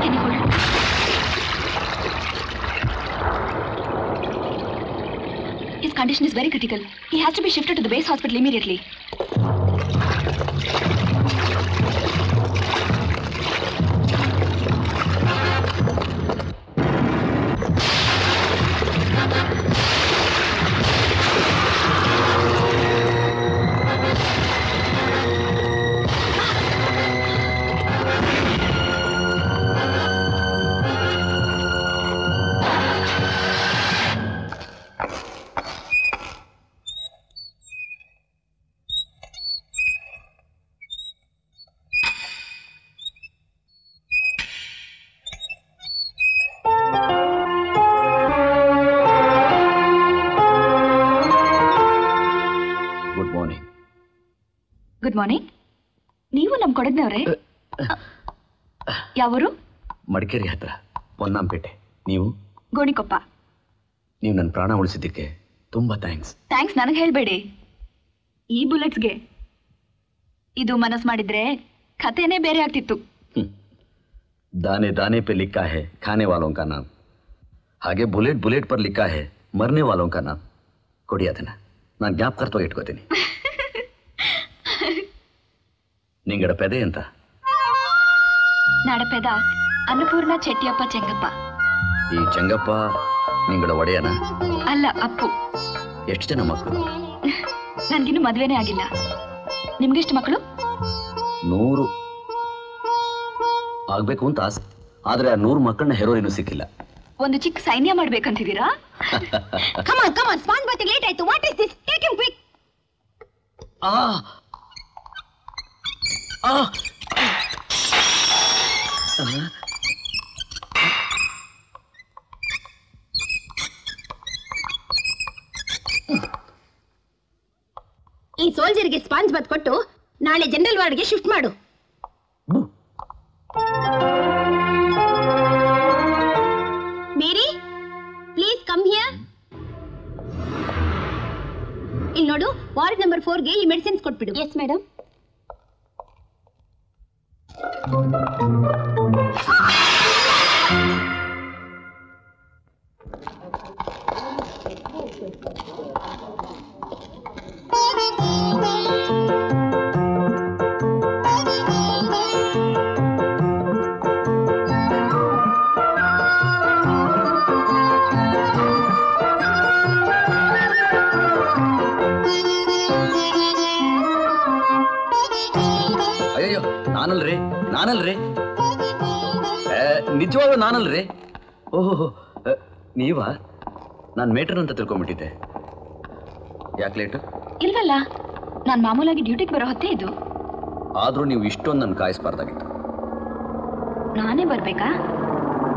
Can you hold it? His condition is very critical. He has to be shifted to the base hospital immediately. Good morning ನೀವು ನಮ್ ಕೊಡದ್ನವ್ರೆ ಯಾವರು? ಮಡಿಕೇರಿ ಹತ್ರ ಪೊನ್ನಾಂಪೇಟೆ. ನೀವು? ಗೋಣಿಕೊಪ್ಪ. ನೀವು ನನ್ನ ಪ್ರಾಣ ಉಳಿಸಿದ್ದಕ್ಕೆ ತುಂಬಾ ಥ್ಯಾಂಕ್ಸ್ ಥ್ಯಾಂಕ್ಸ್ ನನಗೆ ಹೇಳ್ಬೇಡಿ. ಈ ಬುಲೆಟ್ಸ್ಗೆ ಇದು ಮನಸ್ ಮಾಡಿದ್ರೆ ಕಥೆನೇ ಬೇರೆ ಆಗ್ತಿತ್ತು. ದಾನೆ ದಾನೆ ಪೇ ಲಿಕ್ಕಾ ಹೇ ಖಾನೆ ವಾಲೋಂಕ ನಾನ್ ನಾಮ್. ಹಾಗೆ ಬುಲೆಟ್ ಬುಲೆಟ್ ಪರ್ ಲಿಕ್ಕಾ ಹೇ ಮರ್ನೆ ವಾಲೋಂಕ ನಾಮ್. ಕೊಡಿ ಅದನ್ನ. ನಾನು ಜ್ಞಾಪಕಾರ್ಥವಾಗಿ ಇಟ್ಕೋತೀನಿ. ನಿಂಗಡ ಪೆದೆ ಅಂತ ನಾಡಪೆದ ಅನ್ನಪೂರ್ಣ ಚೆಟ್ಟಿಯಪ್ಪ ಚೆಂಗಪ್ಪ. ಈ ಚೆಂಗಪ್ಪ ನಿಂಗಡ ಒಡೆಯನ? ಅಲ್ಲ ಅಪ್ಪು. ಎಷ್ಟು ಜನ ಮಕ್ಕಳು? ನನ್ಗಿನ್ನು ಮದುವೆನೇ ಆಗಿಲ್ಲ. ನಿಮ್ಗೆಷ್ಟು ಮಕ್ಕಳು? ನೂರು. ಆಗ್ಬೇಕು ಅಂತ ಆಸೆ. ಆದ್ರೆ ಆ ನೂರು ಮಕ್ಕಳನ್ನ ಹೆರೋರಿನೂ ಸಿಕ್ಕಿಲ್ಲ. ಒಂದು ಚಿಕ್ಕ ಸೈನ್ಯ ಮಾಡ್ಬೇಕಂತಿದ್ದೀರಾ? ಕಮಾನ್ ಕಮಾನ್ ಸ್ಪಾನ್ ಲೇಟ್ ಆಯ್ತು. What is this take him quick ಆ ಈ ಸೋಲ್ಜರ್ಗೆ ಸ್ಪಾಂಜ್ ಬತ್ ಕೊಟ್ಟು ನಾಳೆ ಜನರಲ್ ವಾರ್ಡ್ಗೆ ಶಿಫ್ಟ್ ಮಾಡು ಮೇರಿ ಪ್ಲೀಸ್ ಕಮ್ ಹಿಯರ್ ಇಲ್ಲಿ ನೋಡು ವಾರ್ಡ್ ನಂಬರ್ ಫೋರ್ಗೆ ಈ ಮೆಡಿಸಿನ್ಸ್ ಕೊಟ್ಬಿಡು ಎಸ್ ಮೇಡಮ್ Música ನಿಜವಾಗ್ಲೂ ನಾನಲ್ರಿ. ಓಹೋ ನೀವಾ? ನಾನು ಮೇಟರ್ ಅಂತ ತಿಳ್ಕೊಂಡ್ಬಿಟ್ಟಿದ್ದೆ ಯಾಕೆ ಲೇಟು? ಇಲ್ವಲ್ಲ ನಾನ್ ಮಾಮೂಲಾಗಿ ಡ್ಯೂಟಿಗೆ ಬರೋ ಹೊತ್ತೇ ಇದು. ಆದ್ರೂ ನೀವು ಇಷ್ಟೊಂದು ನನ್ನ ಕಾಯಿಸ್ಬಾರ್ದಾಗಿತ್ತು. ನಾನೇ ಬರ್ಬೇಕಾ?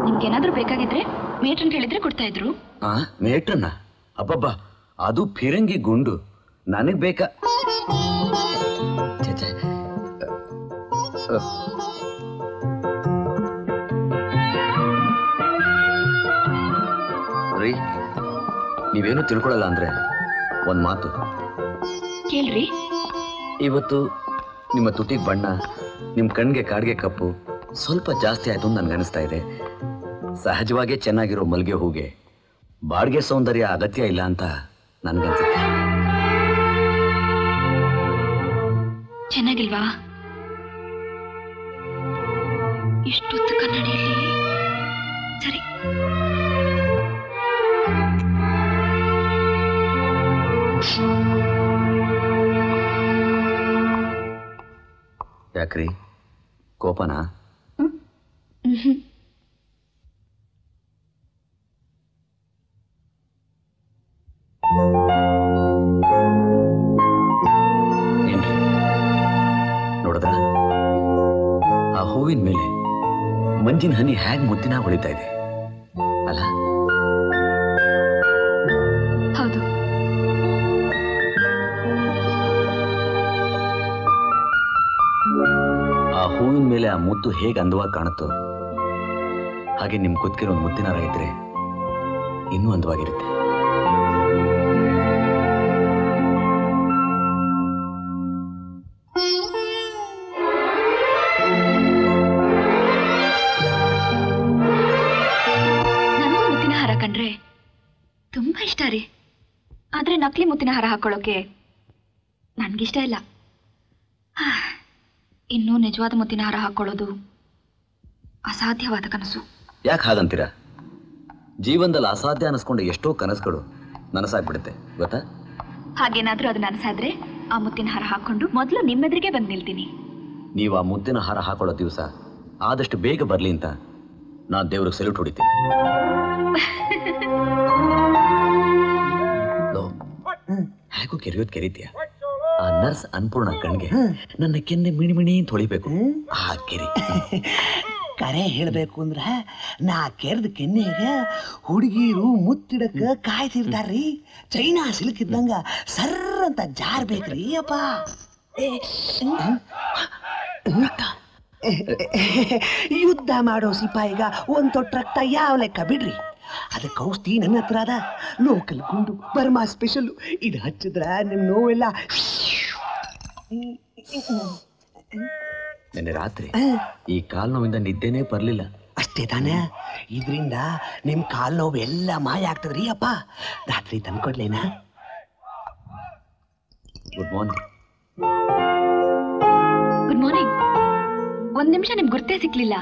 ನಿಮ್ಗೇನಾದ್ರೂ ಬೇಕಾಗಿದ್ರೆ ಮೇಟ್ರನ್ ಕೇಳಿದ್ರೆ ಕೊಡ್ತಾ ಇದ್ರು. ಆ ಮೇಟ್ರನ್ನ? ಅಬ್ಬಬ್ಬಾ ಅದು ಫಿರಂಗಿ ಗುಂಡು. ನನಗ್ ಬೇಕಾ? ನೀವೇನು ತಿಳ್ಕೊಳಲ್ಲ ಅಂದ್ರೆ ಒಂದ್ ಮಾತು. ಕೇಳ್ರಿ. ಇವತ್ತು ನಿಮ್ಮ ತುಟಿಗೆ ಬಣ್ಣ ನಿಮ್ಮ ಕಣ್ಗೆ ಕಾಡ್ಗೆ ಕಪ್ಪು ಸ್ವಲ್ಪ ಜಾಸ್ತಿ ಆಯ್ತು ಅಂತ ನನ್ಗನ್ನಿಸ್ತಾ ಇದೆ. ಸಹಜವಾಗೇ ಚೆನ್ನಾಗಿರೋ ಮಲ್ಗೆ ಹೂಗೆ ಬಾಡ್ಗೆ ಸೌಂದರ್ಯ ಅಗತ್ಯ ಇಲ್ಲ ಅಂತ ನನ್ಗನ್ಸುತ್ತೆ. ಚೆನ್ನಾಗಿಲ್ವಾ? ಇಷ್ಟೊತ್ತು ಕನ್ನಡಿಯಲ್ಲಿ ಸರಿ ಯಾಕ್ರಿ ಕೋಪನಾ ನೋಡಿದ್ರ ಆ ಹೂವಿನ ಮೇಲೆ ಮಂಜಿನ ಹನಿ ಹ್ಯಾಗ್ ಮುದ್ದಿನ ಹೊಳಿತಾ ಇದೆ? ಅಲ್ಲ? ಆ ಮುದ್ದು ಹೇಗೆ ಅಂದವಾಗಿ ಕಾಣುತ್ತೋ. ಹಾಗೆ ನಿಮ್ ಕುತ್ತಿಗೆ ಒಂದು ಮುತ್ತಿನಾರ ಇದ್ರೆ ಇನ್ನೂ ಅಂದವಾಗಿರುತ್ತೆ. ತುಂಬಾ ಇಷ್ಟ ರೀ. ಆದ್ರೆ ನಕಲಿ ಮುತ್ತಿನ ಹಾರ ಹಾಕೊಳ್ಳೋಕೆ ನನ್ಗಿಷ್ಟ ಇಲ್ಲ. ಇನ್ನೂ ನಿಜವಾದ ಮುತ್ತಿನ ಹಾರ ಹಾಕೊಳ್ಳೋದು ಅಸಾಧ್ಯವಾದ ಕನಸು. ಯಾಕೆ ಹಾಗಂತೀರ? ಜೀವನದಲ್ಲಿ ಅಸಾಧ್ಯ ಅನಿಸ್ಕೊಂಡ ಎಷ್ಟೋ ಕನಸುಗಳು ನನಸಾಗ್ಬಿಡುತ್ತೆ ಗೊತ್ತಾ? ಹಾಗೇನಾದ್ರೂ ಅದು ನನಸಾದ್ರೆ ಆ ಮುತ್ತಿನ ಹಾರ ಹಾಕೊಂಡು ಮೊದಲು ನಿಮ್ಮೆದುರಿಗೆ ಬಂದು ನಿಲ್ತೀನಿ. ನೀವು ಆ ಮುತ್ತಿನ ಹಾರ ಹಾಕೊಳ್ಳೋ ದಿವಸ ಆದಷ್ಟು ಬೇಗ ಬರಲಿ ಅಂತ ನಾನು ದೇವ್ರಿಗೆ ಸೆಲ್ಯೂಟ್ ಹೊಡಿತೀನಿ. ಹೇಗೂ ಕೆರೆಯೋದು ಕೆರಿತೀಯ? ಆ ನರ್ಸ್ ಅನ್ಪೂರ್ಣ ಕಣ್ಗೆ ನನ್ನ ಕೆನ್ನೆ ಮಿಣಿ ಮಿಣಿ ಅಂತ ಹೊಳಿಬೇಕು. ಆ ಕೆರಿ. ಕರೆ ಹೇಳ್ಬೇಕು ಅಂದ್ರ ನಾ ಕೆರೆದ ಕೆನ್ನೆಗೆ ಹುಡುಗಿರು ಮುತ್ತಿಡಕ ಕಾಯ್ತಿರ್ತಾರ್ರಿ. ಚೈನಾ ಸಿಲುಕಿದ್ದಂಗ ಇದ್ದಂಗ ಸರ್ರ ಅಂತ ಜಾರ್ಬೇಕ್ರಿ ಅಪ್ಪ. ಏ, ಯುದ್ಧ ಮಾಡೋ ಸಿಪಾಯಿಗ ಒಂದ್ ತೊಟ್ಟ ರಕ್ತ ಯಾವ ಲೆಕ್ಕ ಬಿಡ್ರಿ? ಅದಕ್ಕೆ ಔಷಧಿ ನನ್ನ ಹತ್ರ ಅದ. ಲೋಕಲ್ ಗುಂಡು ಬರ್ಮಾ ಸ್ಪೆಷಲ್ ಇದು ಹಚ್ಚಿದ್ರ ನಿಮ್ ನೋವೆಲ್ಲ ನಿನ್ನೆ ರಾತ್ರಿ ಈ ಕಾಲ್ ನೋವಿಂದ ನಿದ್ದೆನೇ ಬರಲಿಲ್ಲ. ಅಷ್ಟೇ ತಾನೇ? ಇದರಿಂದ ನಿಮ್ ಕಾಲ್ ನೋವು ಎಲ್ಲ ಮಾಯ ಆಗ್ತದ್ರಿ ಅಪ್ಪ. ರಾತ್ರಿ ತಂದ್ಕೊಡ್ಲೇನಾ ಗುಡ್ ಮಾರ್ನಿಂಗ್ ಗುಡ್ ಮಾರ್ನಿಂಗ್ ಒಂದ್ ನಿಮಿಷ ನಿಮ್ಗೆ ಗುರ್ತೇ ಸಿಕ್ಲಿಲ್ಲ.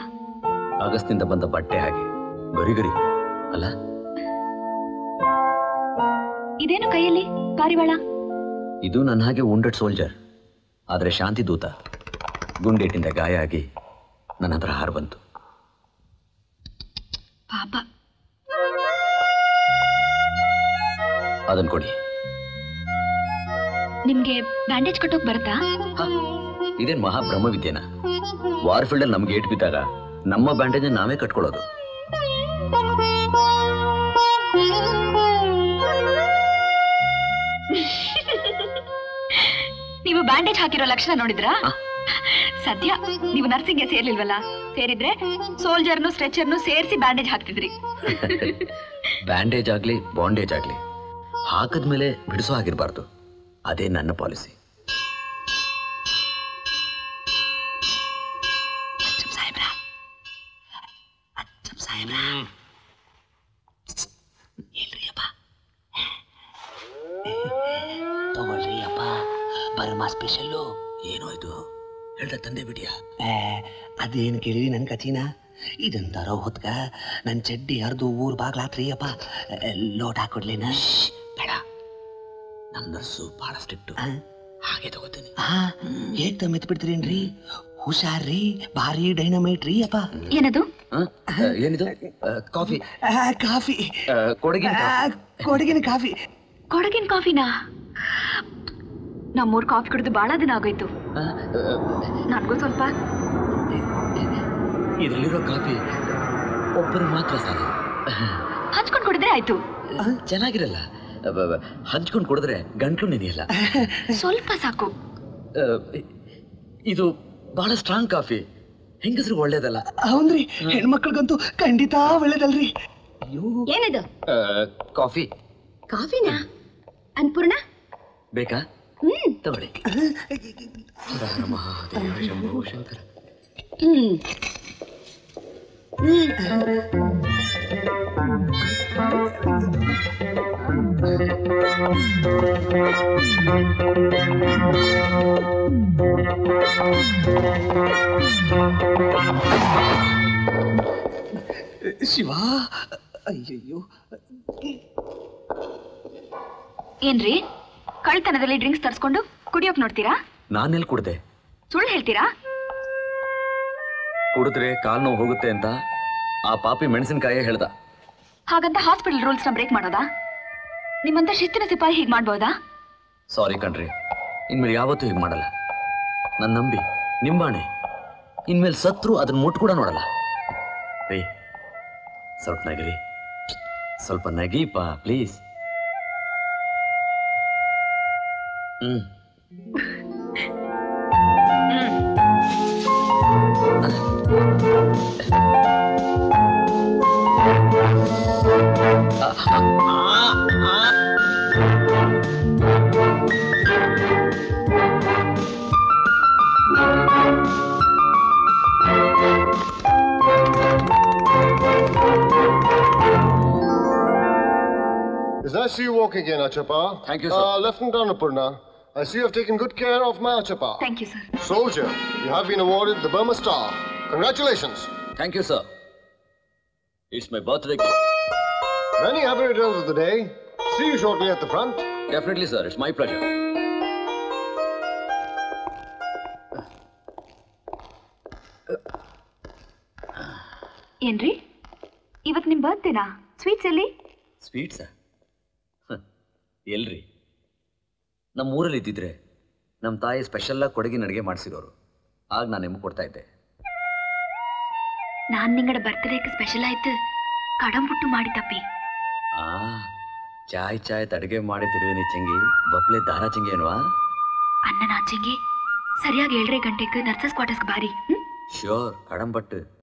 ಆಗಸ್ತಿಂದ ಬಂದ ಬಟ್ಟೆ ಹಾಗೆ. ಗರಿ ಗರಿ. ಅಲ್ಲ ಇದೇನು ಕೈಯಲ್ಲಿ? ಪಾರಿವಾಳ ಇದು ನನ್ನ ಹಾಗೆ ವುಂಡೆಡ್ ಸೋಲ್ಜರ್ ಆದರೆ ಶಾಂತಿ ದೂತ ಗುಂಡೇಟಿಂದ ಗಾಯ ಆಗಿ ನನ್ನ ಹತ್ರ ಹಾರು ಬಂತು. ಪಾಪ. ಅದನ್ನು ಕೊಡಿ. ನಿಮ್ಗೆ ಬ್ಯಾಂಡೇಜ್ ಕಟ್ಟೋಕ್ ಬರುತ್ತಾ? ಇದೇನ್ ಮಹಾ ಬ್ರಹ್ಮವಿದ್ಯೆನಾ ವಾರ್ಫೀಲ್ಡ್ ಅಲ್ಲಿ ನಮ್ಗೆ ಏಟ್ ಬಿದ್ದಾಗ ನಮ್ಮ ಬ್ಯಾಂಡೇಜ್ ನಾವೇ ಕಟ್ಕೊಳ್ಳೋದು. ಬ್ಯಾಂಡೇಜ್ ಹಾಕಿರೋ ಲಕ್ಷಣ ನೋಡಿದ್ರಾ? ಸದ್ಯ ನೀವು ನರ್ಸಿಂಗ್ಗೆ ಸೇರ್ಲಿಲ್ವಲ್ಲ? ಸೇರಿದ್ರೆ ಸೋಲ್ಜರ್ನು ಸ್ಟ್ರೆಚರ್ನು ಸೇರಿಸಿ ಬ್ಯಾಂಡೇಜ್ ಹಾಕ್ತಿದ್ರಿ. ಬ್ಯಾಂಡೇಜ್ ಆಗ್ಲಿ ಬಾಂಡೇಜ್ ಆಗ್ಲಿ ಹಾಕದ್ಮೇಲೆ ಬಿಡಿಸೋ ಆಗಿರ್ಬಾರ್ದು ಅದೇ ನನ್ನ ಪಾಲಿಸಿ. ಸ್ಪೆಷಲ್ಲು ಏನೋ ಇದು. ಹೇಳ್ದ ತಂದೆ ಬಿಡಿಯಾ? ಅದೇನು ಕೇಳಿರಿ ನನ್ನ ಕಥಿನ ಇದಂತಾರೋ ಹೊತ್ಕ ನನ್ನ ಚಡ್ಡಿ ಹರಿದು ಊರ್ ಬಾಗ್ಲಾತ್ರಿ ಅಪ್ಪ ಲೋಟ್ ಹಾಕೊಡ್ಲೇನ? ಬೇಡ. ನಮ್ಮ ನರ್ಸು ಬಹಳ ಸ್ಟ್ರಿಕ್ಟು. ಆ? ಹಾಗೆ ತಗೋತೀನಿ. ಆ ಹೇಗ್ ತಮ್ಮೆತ್ ಬಿಡ್ತೀರೇನ್ರಿ ಹುಷಾರ್ರಿ ಭಾರಿ ಡೈನಮೈಟ್ ರೀ ಅಪ್ಪ. ಏನದು? ಏನಿದು? ಕಾಫಿ. ಕಾಫಿ. ಕೊಡಗಿನ ಕಾಫಿ. ಕೊಡಗಿನ ಕಾಫಿ. ಕೊಡಗಿನ ಕಾಫಿನಾ? ನಮ್ಮೂರ್ ಕಾಫಿ ಕುಡಿದು ಬಹಳ ದಿನ ಆಗೋಯ್ತು. ನನ್ಗೂ ಸ್ವಲ್ಪ. ಇದರಲ್ಲಿರೋ ಕಾಫಿ ಒಬ್ಬರು ಮಾತ್ರ ಸಾಲು ಹಂಚ್ಕೊಂಡು ಕುಡಿದ್ರೆ ಆಯ್ತು. ಚೆನ್ನಾಗಿರಲ್ಲ. ಹಂಚ್ಕೊಂಡು ಕುಡಿದ್ರೆ ಗಂಟ್ಲು ನೆನೆಯಲ್ಲ. ಸ್ವಲ್ಪ ಸಾಕು. ಇದು ಬಹಳ ಸ್ಟ್ರಾಂಗ್ ಕಾಫಿ. ಹೆಂಗಸ್ರಿಗೆ ಒಳ್ಳೇದಲ್ಲ. ಹೌದ್ರಿ ಹೆಣ್ಮಕ್ಳಿಗಂತೂ ಖಂಡಿತ ಒಳ್ಳೇದಲ್ರಿ. ಅಯ್ಯೋ. ಏನದು? ಕಾಫಿ. ಕಾಫಿನಾ? ಅನ್ಪೂರ್ಣ? ಬೇಕಾ? ತಗೊಳ್ಳಿ ಹರ ಮಹಾದೇವ ಶಂಭೋ ಶಂಕರ ಹ್ಮ್ ಶಿವ ಅಯ್ಯಯ್ಯೋ ಏನ್ರಿ ಕಳ್ತನದಲ್ಲಿ ಡ್ರಿಂಕ್ಸ್ ತರ್ಸ್ಕೊಂಡು ಕುಡಿಯೋಕ್ ನೋಡ್ತೀರಾ? ನಾನೆಲ್ಲಿ ಕುಡ್ದೆ? ಸುಳ್ಳು ಹೇಳ್ತೀರಾ? ಕುಡಿದ್ರೆ ಕಾಲ್ ನೋವು ಹೋಗುತ್ತೆ ಅಂತ ಆ ಪಾಪಿ ಮೆಣಸಿನಕಾಯೇ ಹೇಳ್ದ. ಹಾಗಂತ ಹಾಸ್ಪಿಟಲ್ನ ಬ್ರೇಕ್ ಮಾಡೋದಾ? ನಿಮ್ಮಂತ ಶಿಸ್ತಿನ ಸಿಪಾಯಿ ಹೀಗೆ ಮಾಡ್ಬೋದಾ? ಸಾರಿ ಕಣ್ರಿ. ಇನ್ಮೇಲೆ ಯಾವತ್ತೂ ಹೀಗೆ ಮಾಡಲ್ಲ. ನನ್ನ ನಂಬಿ ನಿಂಬಾಣೆ. ಇನ್ಮೇಲೆ ಸತ್ರು ಅದನ್ನ ಮುಟ್ ಕೂಡ ನೋಡಲ್ಲ. ರೀ ಸ್ವಲ್ಪ ನಗಿರಿ. ಸ್ವಲ್ಪ ನಗೀಪ please. Hmm I see you walking again, Achapa. Thank you, sir. Uh, Lieutenant Annapurna, I see you have taken good care of my Achapa. Thank you sir Soldier, you have been awarded the Burma Star. Congratulations. Thank you sir it's my birthday Many happy returns of the day. See you shortly at the front. Definitely sir it's my pleasure ಏನ್ರಿ ಇವತ್ತು ನಿಮ್ಮ ಬರ್ತ್ಡೇನಾ sweets ಎಲ್ಲಿ ಸ್ವೀಟ್ಸಾ ಎಲ್ರಿ? ನಮ್ಮ ಊರಲ್ಲಿ ಇದ್ದಿದ್ರೆ ನಮ್ಮ ತಾಯಿ ಸ್ಪೆಷಲ್ಲಾಗಿ ಕೊಡಗಿನ ಅಡುಗೆ ಮಾಡಿಸಿರೋರು. ಆಗ ನಾನು ನಿಮಗೆ ಕೊಡ್ತಾ ಇದ್ದೆ. ನಾನು ನಿಂಗಡ ಬರ್ತ್ಡೇಗೆ ಸ್ಪೆಷಲ್ ಆಯ್ತು ಕಡಂಬುಟ್ಟು ಮಾಡಿ ತಪ್ಪಿ. ಆ ಚಾಯ್ ಚಾಯ್ ಅಡುಗೆ ಮಾಡಿ ತಿರುವಿನಿ ಚೆಂಗಿ. ಬಪ್ಲೆ ದಾರ ಚೆಂಗಿ ಏನ್ವಾ ಅನ್ನ ನಾಚಂಗಿ ಸರಿಯಾಗಿ ಏಳರೆ ಗಂಟೆಗೆ ನರ್ಸಸ್ ಕ್ವಾರ್ಟರ್ಸ್ಗೆ ಬಾರಿ ಶ್ಯೂರ್ ಕಡಂಬಟ್ಟು